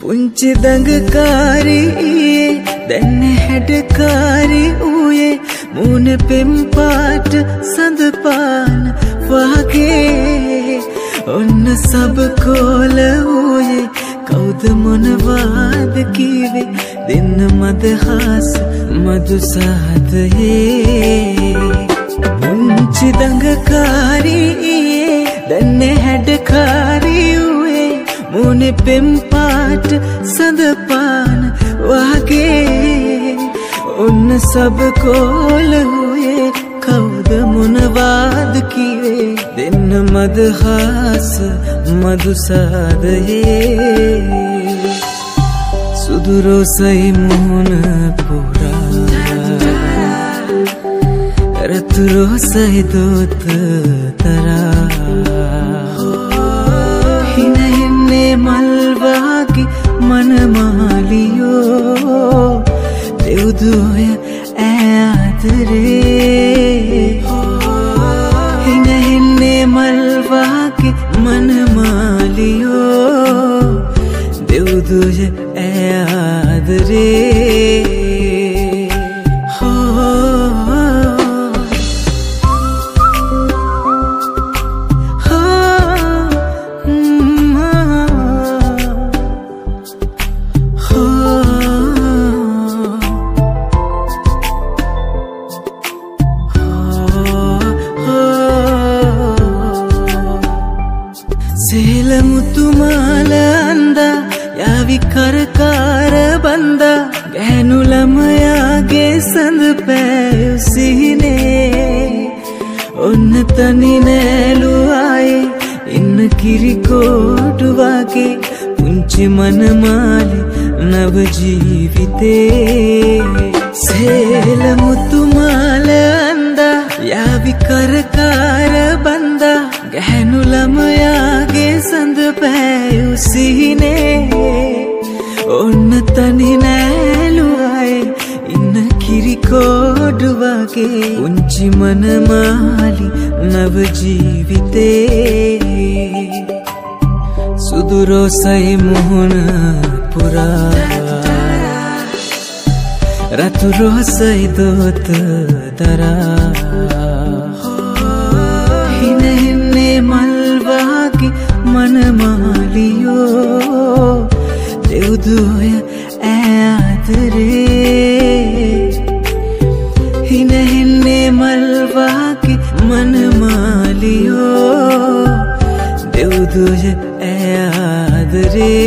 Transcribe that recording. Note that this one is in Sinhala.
පුංචි දඟකාරී දැන්න හැඩකාරී වූයේ මූුණ පෙම්පාට සඳපාන වගේ ඔන්න සබකෝල වූයේ කෞද මොනවාද කීවේ දෙන්න මදහාස මදුසාහතයේ පුංචි දඟකාරී දැන්න හැඩකාරී වූයේ මුණ පෙම්පාට සඳපාන වගේ ඔන්න සබකෝලහුයේ කවුද මොනවාද කිවේ දෙන්න මදහාස මදුසාදයේ සුදුරෝසයි මුහුණ පුරා රතුරෝසයි දෝත තරා හිනහෙන්නේ මල්වාගේ දෙව්දුවය ඇතරේ හිනහෙන්නේ මල්වාගේ මනමාලියෝ දෙව්දුය ඇයාදරේ ගැහැනුළමයාගේ සඳ පෑයුසිහිනේ ඔන්න තනි නෑලුවායේ ඉන්න කිරිකෝටුවාගේ පුංචි මනමාලි නවජීවිතේ සේලමුතුමාල අන්ද යාවි කරකාර බන්දා ගැහැනුළමයාගේ සඳ පෑයුසිහිනේ ඔන්න තනි නෑලුවයි කිරිකෝඩුවගේ උංචි මනමාලි නවජීවිතේ සුදුරෝසයි මුහුණ පුරා. රතුරෝසයි දෝත දරා. හිනහෙන්නේ මල්වාගේ මනමාලියෝ. දෙව්දුවය ඇතරේ හිනහෙන්නේ මල්වාගේ මනමාලියෝ දෙව්දුය ඇයාදරේ